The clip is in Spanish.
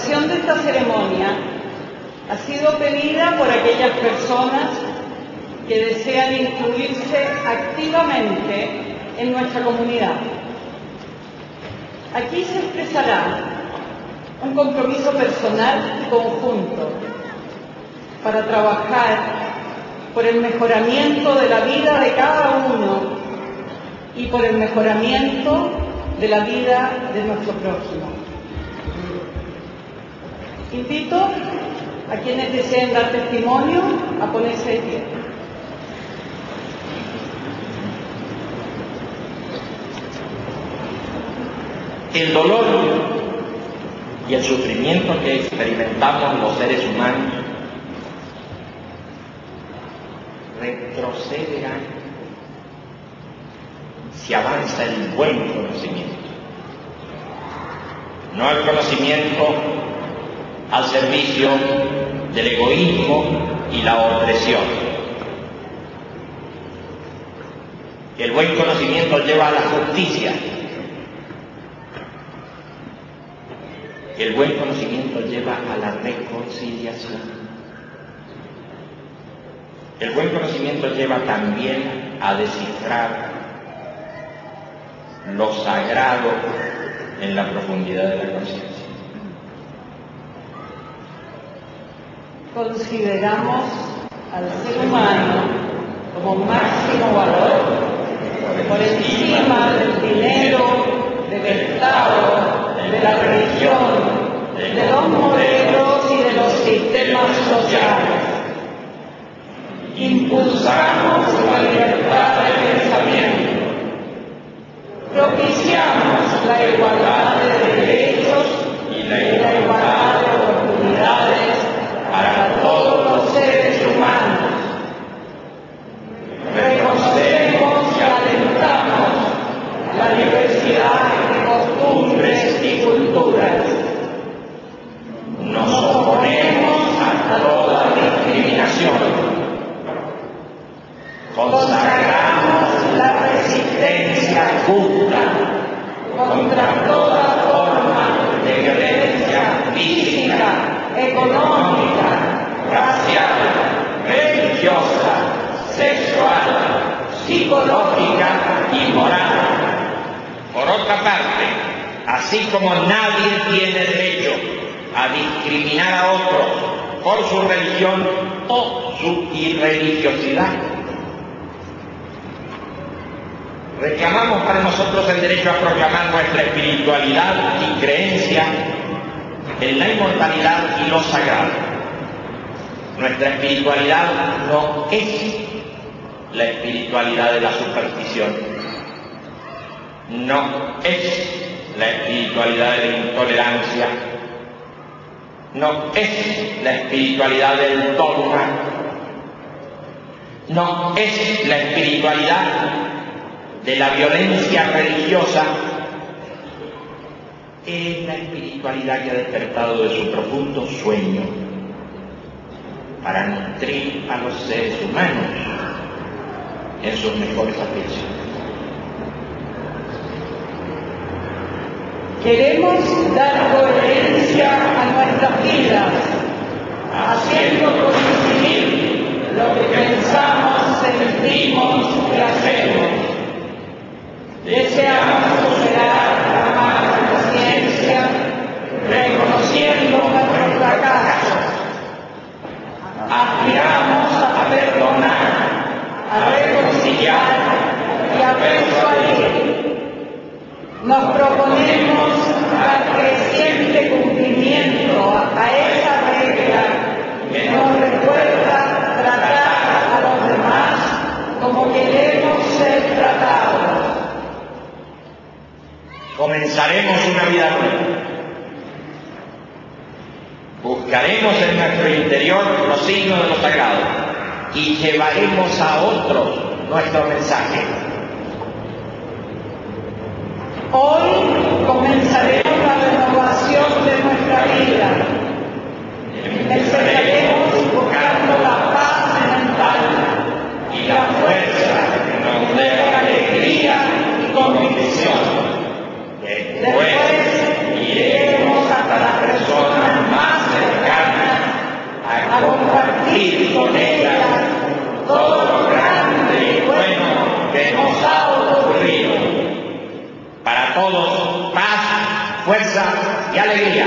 realización de esta ceremonia ha sido pedida por aquellas personas que desean incluirse activamente en nuestra comunidad. Aquí se expresará un compromiso personal y conjunto para trabajar por el mejoramiento de la vida de cada uno y por el mejoramiento de la vida de nuestro prójimo. Invito a quienes deseen dar testimonio a ponerse de pie. El dolor y el sufrimiento que experimentamos los seres humanos retrocederán si avanza el buen conocimiento. No el conocimiento al servicio del egoísmo y la opresión. El buen conocimiento lleva a la justicia. El buen conocimiento lleva a la reconciliación. El buen conocimiento lleva también a descifrar lo sagrado en la profundidad de la conciencia. Consideramos al ser humano como máximo valor por encima del dinero, del Estado, de la religión, de los modelos y de los sistemas sociales. Impulsamos la libertad de pensamiento, propiciamos la igualdad de derechos y la igualdad de oportunidades para todos los seres humanos. Reconocemos y alentamos la diversidad de costumbres y culturas. Nos oponemos a toda discriminación. Consagramos la contra toda forma de violencia física, económica, racial, religiosa, sexual, psicológica y moral. Por otra parte, así como nadie tiene derecho a discriminar a otros por su religión o su irreligiosidad, reclamamos para nosotros el derecho a proclamar nuestra espiritualidad y creencia en la inmortalidad y lo sagrado. Nuestra espiritualidad no es la espiritualidad de la superstición, no es la espiritualidad de la intolerancia, no es la espiritualidad del dogma, no es la espiritualidad de la violencia religiosa es la espiritualidad que ha despertado de su profundo sueño para nutrir a los seres humanos en sus mejores aspiraciones. Queremos dar coherencia a nuestras vidas, haciendo coincidir lo que pensamos, sentimos y hacemos. Deseamos superar la mala conciencia, reconociendo nuestros fracasos. Aspiramos a perdonar, a reconciliar y a persuadir. Nos proponemos dar creciente cumplimiento a esa regla que nos recuerda tratar a los demás como queremos ser tratados. Comenzaremos una vida nueva. Buscaremos en nuestro interior los signos de lo sagrado y llevaremos a otros nuestro mensaje. Hoy comenzaremos la renovación de nuestra vida buscando la paz mental y la fuerza que nos dé alegría y convicción. Después iremos hasta la persona fuerza y alegría.